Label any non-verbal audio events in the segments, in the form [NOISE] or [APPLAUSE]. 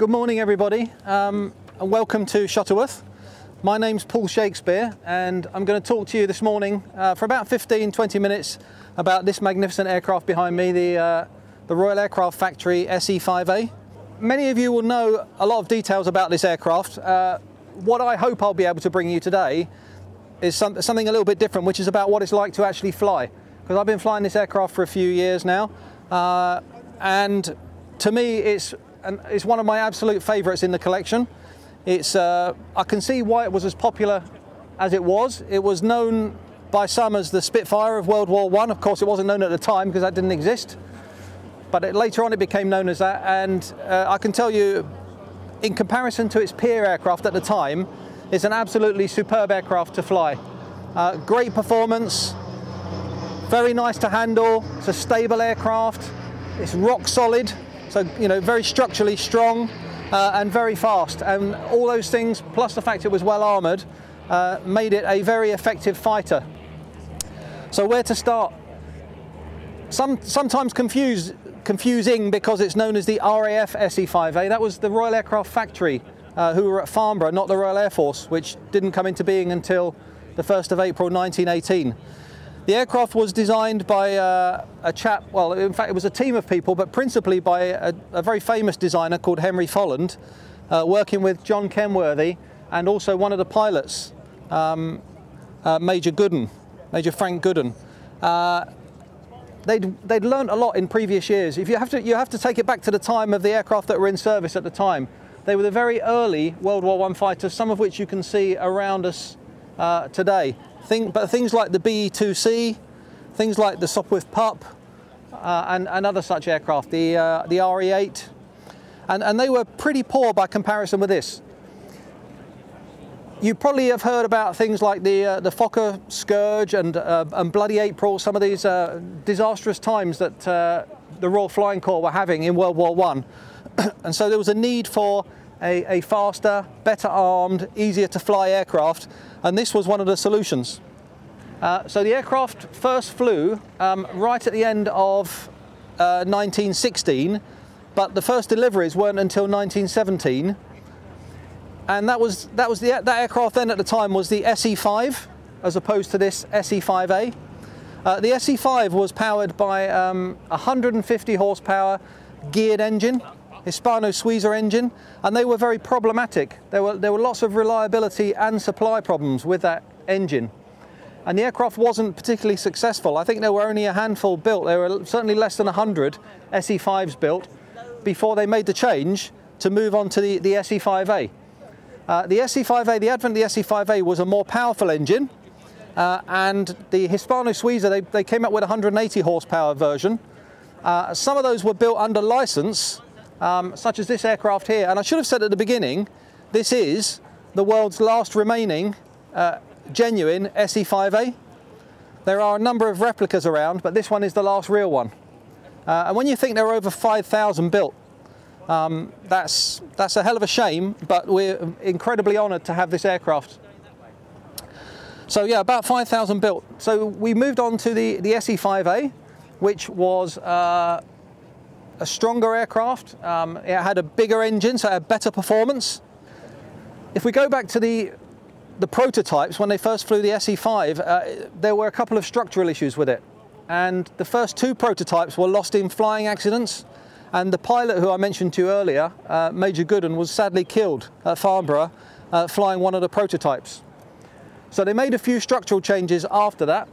Good morning, everybody, um, and welcome to Shuttleworth. My name's Paul Shakespeare, and I'm going to talk to you this morning uh, for about 15 20 minutes about this magnificent aircraft behind me, the, uh, the Royal Aircraft Factory SE5A. Many of you will know a lot of details about this aircraft. Uh, what I hope I'll be able to bring you today is some, something a little bit different, which is about what it's like to actually fly. Because I've been flying this aircraft for a few years now, uh, and to me, it's and it's one of my absolute favourites in the collection. It's uh, I can see why it was as popular as it was. It was known by some as the Spitfire of World War One. Of course, it wasn't known at the time because that didn't exist. But it, later on, it became known as that. And uh, I can tell you, in comparison to its peer aircraft at the time, it's an absolutely superb aircraft to fly. Uh, great performance, very nice to handle. It's a stable aircraft. It's rock solid. So, you know, very structurally strong uh, and very fast. And all those things, plus the fact it was well armoured, uh, made it a very effective fighter. So where to start? Some, sometimes confused, confusing because it's known as the RAF SE5A. That was the Royal Aircraft Factory uh, who were at Farnborough, not the Royal Air Force, which didn't come into being until the 1st of April 1918. The aircraft was designed by uh, a chap, well, in fact, it was a team of people, but principally by a, a very famous designer called Henry Folland, uh, working with John Kenworthy and also one of the pilots, um, uh, Major Gooden, Major Frank Gooden. Uh, they'd, they'd learned a lot in previous years. If you have, to, you have to take it back to the time of the aircraft that were in service at the time. They were the very early World War I fighters, some of which you can see around us uh, today. Thing, but things like the BE-2C, things like the Sopwith Pup, uh, and, and, other such aircraft, the, uh, the RE-8, and, and they were pretty poor by comparison with this. You probably have heard about things like the, uh, the Fokker Scourge and, uh, and Bloody April, some of these uh, disastrous times that uh, the Royal Flying Corps were having in World War One. [CLEARS THROAT] and so there was a need for a, a faster, better armed, easier to fly aircraft, and this was one of the solutions. Uh, so the aircraft first flew um, right at the end of uh, 1916, but the first deliveries weren't until 1917. And that was that was the that aircraft then at the time was the SE5, as opposed to this SE5A. Uh, the SE5 was powered by um, 150 horsepower geared engine, Hispano-Suiza engine, and they were very problematic. There were, there were lots of reliability and supply problems with that engine. And the aircraft wasn't particularly successful. I think there were only a handful built. There were certainly less than 100 SE5s built before they made the change to move on to the, the SE5A. Uh, the SE5A, the advent of the SE5A was a more powerful engine, uh, and the Hispano-Suiza, they, they came up with a 180 horsepower version. Uh, some of those were built under license, um, such as this aircraft here. And I should have said at the beginning, this is the world's last remaining uh, genuine SE5A. There are a number of replicas around, but this one is the last real one. Uh, and when you think there are over 5,000 built, um, that's, that's a hell of a shame, but we're incredibly honoured to have this aircraft. So yeah, about 5,000 built. So we moved on to the, the SE5A, which was uh, a stronger aircraft. Um, it had a bigger engine, so it had better performance. If we go back to the the prototypes, when they first flew the SE5, uh, there were a couple of structural issues with it. And the first two prototypes were lost in flying accidents. And the pilot who I mentioned to you earlier, uh, Major Gooden, was sadly killed at Farnborough uh, flying one of the prototypes. So they made a few structural changes after that.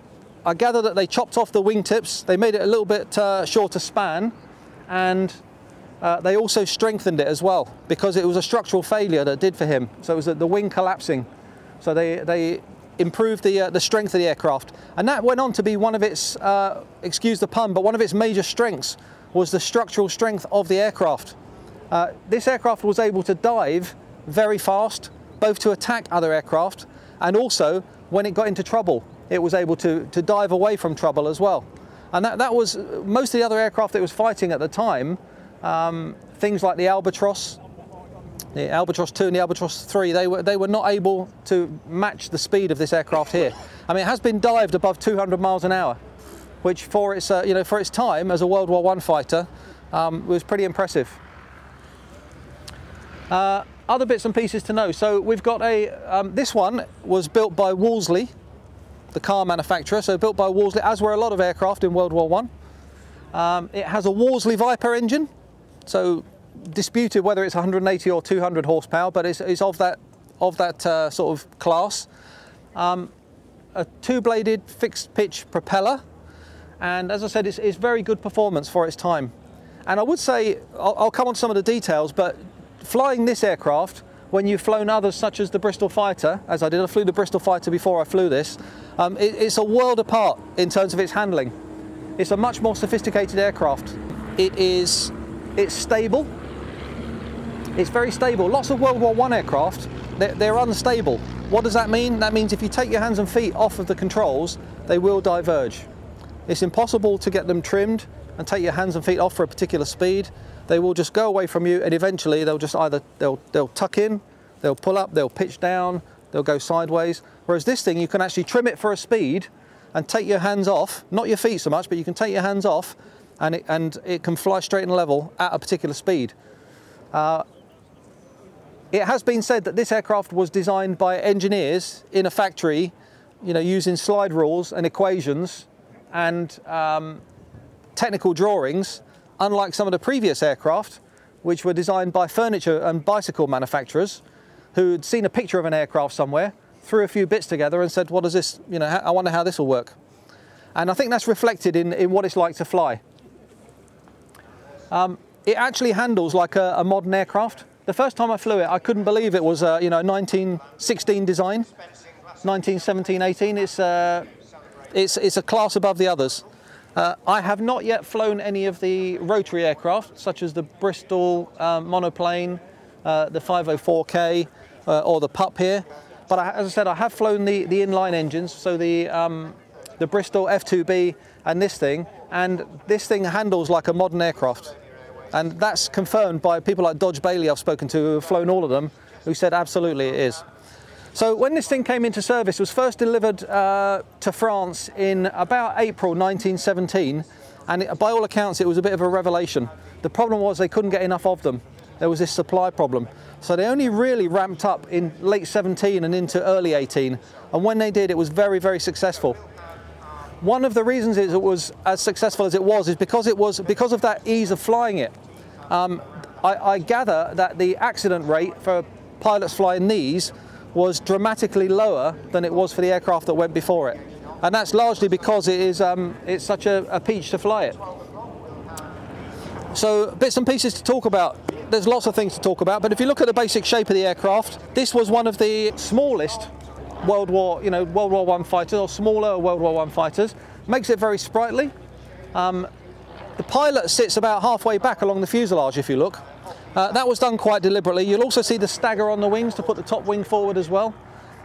I gather that they chopped off the wingtips, they made it a little bit uh, shorter span, and uh, they also strengthened it as well because it was a structural failure that did for him. So it was the wing collapsing. So they, they improved the, uh, the strength of the aircraft. And that went on to be one of its, uh, excuse the pun, but one of its major strengths was the structural strength of the aircraft. Uh, this aircraft was able to dive very fast, both to attack other aircraft and also when it got into trouble, it was able to, to dive away from trouble as well. And that, that was most of the other aircraft it was fighting at the time, um, things like the Albatros, the Albatros 2 and the Albatros 3, they were, they were not able to match the speed of this aircraft here. I mean, it has been dived above 200 miles an hour, which for its, uh, you know, for its time as a World War I fighter um, was pretty impressive. Uh, other bits and pieces to know. So we've got a, um, this one was built by Wolseley, the car manufacturer, so built by Wolseley, as were a lot of aircraft in World War One. Um, it has a Wolseley Viper engine, so disputed whether it's 180 or 200 horsepower, but it's, it's of that of that uh, sort of class. Um, a two-bladed fixed pitch propeller, and as I said, it's, it's, very good performance for its time. And I would say, I'll, I'll come on some of the details, but flying this aircraft, when you've flown others such as the Bristol Fighter, as I did, I flew the Bristol Fighter before I flew this, um, it, it's a world apart in terms of its handling. It's a much more sophisticated aircraft. It is, it's stable. It's very stable. Lots of World War I aircraft, they're, they're unstable. What does that mean? That means if you take your hands and feet off of the controls, they will diverge. It's impossible to get them trimmed and take your hands and feet off for a particular speed. They will just go away from you and eventually they'll just either, they'll, they'll tuck in, they'll pull up, they'll pitch down, they'll go sideways. Whereas this thing, you can actually trim it for a speed and take your hands off, not your feet so much, but you can take your hands off and it, and it can fly straight and level at a particular speed. Uh, it has been said that this aircraft was designed by engineers in a factory, you know, using slide rules and equations and um, technical drawings, unlike some of the previous aircraft, which were designed by furniture and bicycle manufacturers who'd seen a picture of an aircraft somewhere threw a few bits together and said, what does this, you know, I wonder how this will work. And I think that's reflected in, in what it's like to fly. Um, it actually handles like a, a, modern aircraft. The first time I flew it, I couldn't believe it was, uh, you know, 1916 design, 1917, 18. It's, uh, it's, it's a class above the others. Uh, I have not yet flown any of the rotary aircraft, such as the Bristol um, monoplane, uh, the 504K, uh, or the PUP here. But I, as I said, I have flown the, the inline engines, so the, um, the Bristol F2B and this thing, and this thing handles like a modern aircraft. And that's confirmed by people like Dodge Bailey I've spoken to who have flown all of them, who said absolutely it is. So when this thing came into service, it was first delivered uh, to France in about April 1917, and it, by all accounts it was a bit of a revelation. The problem was they couldn't get enough of them. There was this supply problem. So they only really ramped up in late 17 and into early 18. And when they did, it was very, very successful. One of the reasons it was as successful as it was is because it was because of that ease of flying it. Um, I, I gather that the accident rate for pilots flying these was dramatically lower than it was for the aircraft that went before it. And that's largely because it is um, it's such a, a peach to fly it. So bits and pieces to talk about there's lots of things to talk about, but if you look at the basic shape of the aircraft, this was one of the smallest World War, you know, World War One fighters or smaller World War One fighters. Makes it very sprightly. Um, the pilot sits about halfway back along the fuselage, if you look. Uh, that was done quite deliberately. You'll also see the stagger on the wings to put the top wing forward as well.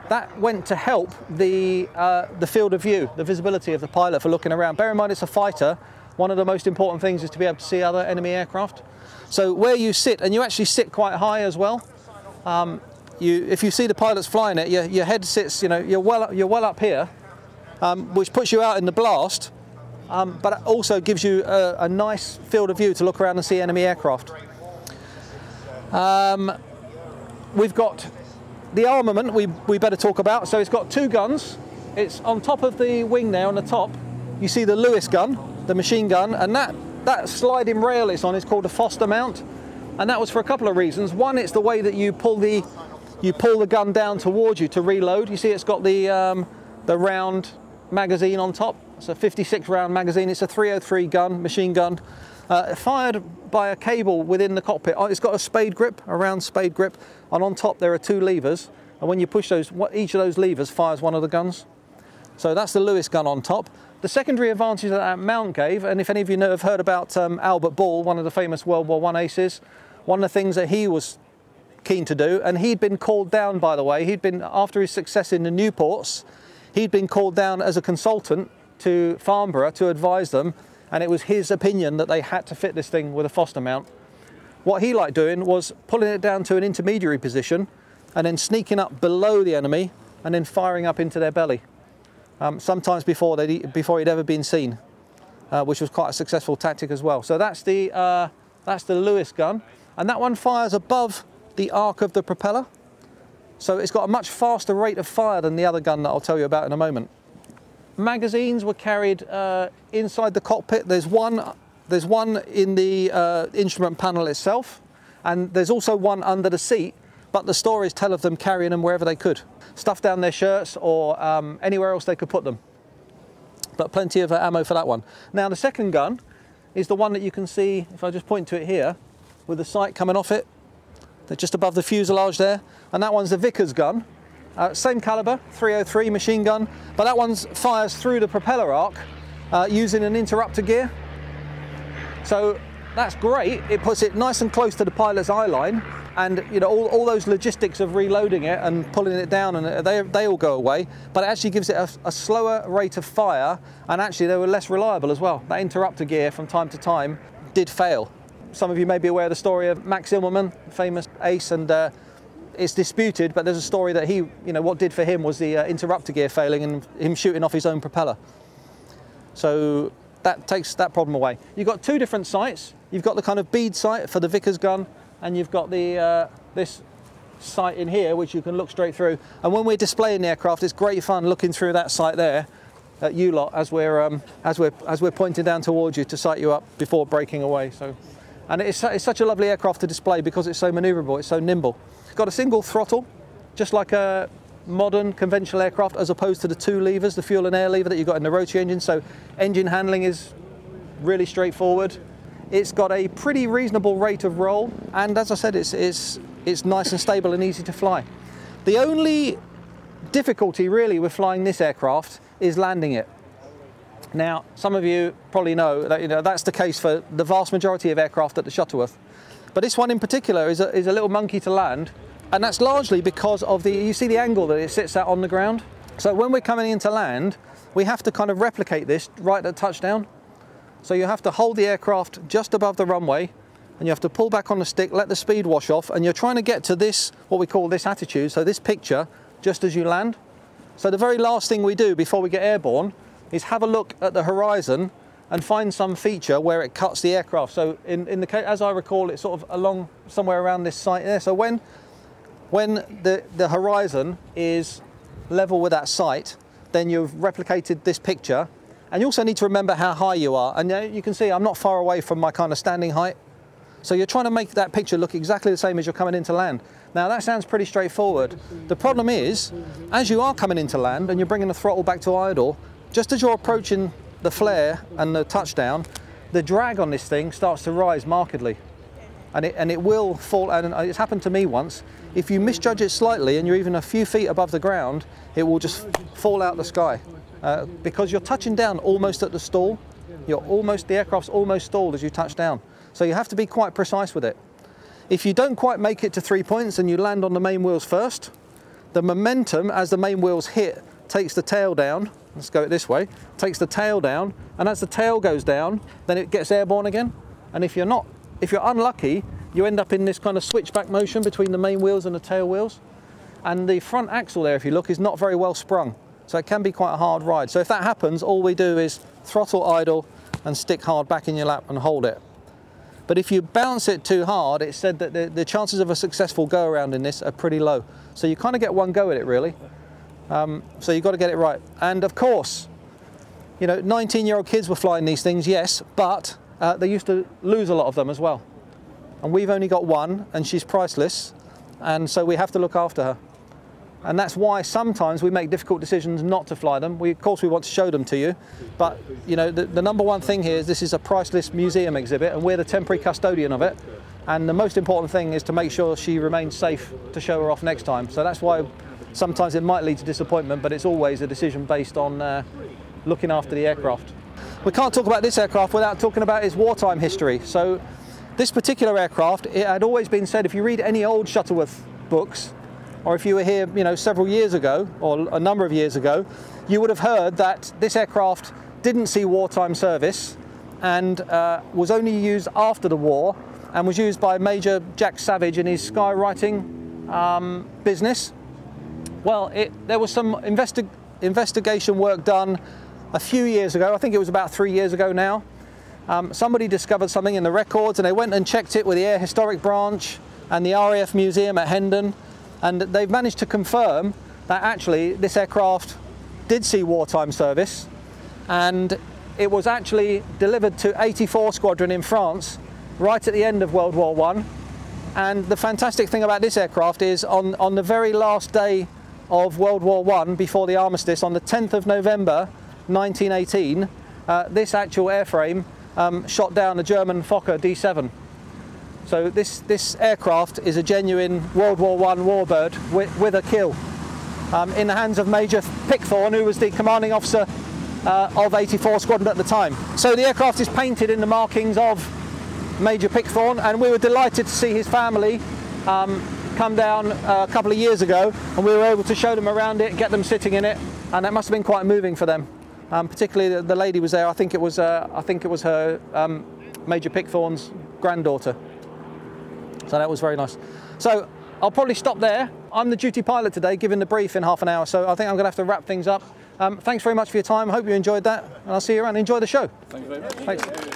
That went to help the, uh, the field of view, the visibility of the pilot for looking around. Bear in mind it's a fighter. One of the most important things is to be able to see other enemy aircraft. So where you sit, and you actually sit quite high as well. Um, you, if you see the pilots flying it, your, your head sits, you know, you're well, you're well up here, um, which puts you out in the blast, um, but also gives you a, a, nice field of view to look around and see enemy aircraft. Um, we've got the armament we, we better talk about. So it's got two guns. It's on top of the wing there on the top. You see the Lewis gun, the machine gun, and that that sliding rail it's on is called a Foster mount, and that was for a couple of reasons. One, it's the way that you pull the you pull the gun down towards you to reload. You see, it's got the um, the round magazine on top. It's a 56 round magazine. It's a 303 gun, machine gun, uh, fired by a cable within the cockpit. Oh, it's got a spade grip, a round spade grip, and on top there are two levers. And when you push those, each of those levers fires one of the guns. So that's the Lewis gun on top. The secondary advantage that that mount gave, and if any of you know, have heard about um, Albert Ball, one of the famous World War I aces, one of the things that he was keen to do, and he'd been called down, by the way, he'd been, after his success in the Nieuports, he'd been called down as a consultant to Farnborough to advise them, and it was his opinion that they had to fit this thing with a Foster mount. What he liked doing was pulling it down to an intermediary position and then sneaking up below the enemy and then firing up into their belly um, sometimes before, before he'd ever been seen, uh, which was quite a successful tactic as well. So that's the, uh, that's the Lewis gun, and that one fires above the arc of the propeller. So it's got a much faster rate of fire than the other gun that I'll tell you about in a moment. Magazines were carried uh, inside the cockpit. There's one, there's one in the uh, instrument panel itself, and there's also one under the seat, but the stories tell of them carrying them wherever they could. Stuff down their shirts or um, anywhere else they could put them. But plenty of uh, ammo for that one. Now the second gun is the one that you can see, if I just point to it here, with the sight coming off it. They're just above the fuselage there. And that one's the Vickers gun. Uh, same caliber, 303 machine gun, but that one fires through the propeller arc uh, using an interrupter gear. So that's great. It puts it nice and close to the pilot's eye line and you know all, all those logistics of reloading it and pulling it down and they, they all go away but it actually gives it a, a, slower rate of fire and actually they were less reliable as well that interrupter gear from time to time did fail some of you may be aware of the story of Max Immelmann famous ace and uh, it's disputed, but there's a story that he, you know, what did for him was the uh, interrupter gear failing and him shooting off his own propeller. So that takes that problem away. You've got two different sights. You've got the kind of bead sight for the Vickers gun, and you've got the uh, this sight in here, which you can look straight through. And when we're displaying the aircraft, it's great fun looking through that sight there at you lot as we're um, as we're as we're pointing down towards you to sight you up before breaking away. So, and it's, it's such a lovely aircraft to display because it's so manoeuvrable, it's so nimble. It's got a single throttle, just like a modern conventional aircraft, as opposed to the two levers, the fuel and air lever that you've got in the rotary engine. So engine handling is really straightforward. It's got a pretty reasonable rate of roll, and as I said, it's, it's, it's nice and stable and easy to fly. The only difficulty really with flying this aircraft is landing it. Now, some of you probably know that you know, that's the case for the vast majority of aircraft at the Shuttleworth. But this one in particular is a, is a little monkey to land, and that's largely because of the, you see the angle that it sits at on the ground? So when we're coming into land, we have to kind of replicate this right at touchdown. So you have to hold the aircraft just above the runway, and you have to pull back on the stick, let the speed wash off, and you're trying to get to this, what we call this attitude, so this picture, just as you land. So the very last thing we do before we get airborne is have a look at the horizon and find some feature where it cuts the aircraft. So in, in the as I recall, it's sort of along somewhere around this sight there. So when, when the, the horizon is level with that sight, then you've replicated this picture. And you also need to remember how high you are. And you can see I'm not far away from my kind of standing height. So you're trying to make that picture look exactly the same as you're coming into land. Now that sounds pretty straightforward. The problem is, as you are coming into land and you're bringing the throttle back to idle, just as you're approaching the flare and the touchdown, the drag on this thing starts to rise markedly. And it, and it will fall, and it's happened to me once. If you misjudge it slightly and you're even a few feet above the ground, it will just fall out the sky. Uh, because you're touching down almost at the stall. You're almost, the aircraft's almost stalled as you touch down. So you have to be quite precise with it. If you don't quite make it to three points and you land on the main wheels first, the momentum as the main wheels hit takes the tail down let's go it this way, takes the tail down, and as the tail goes down, then it gets airborne again. And if you're not, if you're unlucky, you end up in this kind of switchback motion between the main wheels and the tail wheels. And the front axle there, if you look, is not very well sprung. So it can be quite a hard ride. So if that happens, all we do is throttle idle and stick hard back in your lap and hold it. But if you bounce it too hard, it's said that the, the chances of a successful go around in this are pretty low. So you kind of get one go at it really. Um, so you've got to get it right. And of course, you know, 19 year old kids were flying these things, yes, but uh, they used to lose a lot of them as well. And we've only got one and she's priceless. And so we have to look after her. And that's why sometimes we make difficult decisions not to fly them. We, of course, we want to show them to you. But, you know, the, the number one thing here is this is a priceless museum exhibit and we're the temporary custodian of it. And the most important thing is to make sure she remains safe to show her off next time. So that's why Sometimes it might lead to disappointment, but it's always a decision based on uh, looking after the aircraft. We can't talk about this aircraft without talking about its wartime history. So this particular aircraft, it had always been said, if you read any old Shuttleworth books, or if you were here you know, several years ago, or a number of years ago, you would have heard that this aircraft didn't see wartime service and uh, was only used after the war and was used by Major Jack Savage in his skywriting um, business well, it, there was some investi investigation work done a few years ago. I think it was about three years ago now. Um, somebody discovered something in the records and they went and checked it with the Air Historic Branch and the RAF Museum at Hendon, and they've managed to confirm that actually this aircraft did see wartime service, and it was actually delivered to 84 Squadron in France right at the end of World War One. And the fantastic thing about this aircraft is on, on the very last day of World War One, before the armistice, on the 10th of November 1918, uh, this actual airframe um, shot down a German Fokker D7. So this, this aircraft is a genuine World War One warbird with, with a kill um, in the hands of Major Pickthorn, who was the commanding officer uh, of 84 Squadron at the time. So the aircraft is painted in the markings of Major Pickthorn, and we were delighted to see his family um, come down uh, a couple of years ago, and we were able to show them around it, get them sitting in it, and that must have been quite moving for them. Um, particularly the, the, lady was there. I think it was uh, I think it was her um, Major Pickthorn's granddaughter. So that was very nice. So I'll probably stop there. I'm the duty pilot today, giving the brief in half an hour, so I think I'm going to have to wrap things up. Um, thanks very much for your time. I hope you enjoyed that, and I'll see you around. Enjoy the show. Thank you very much. Thanks.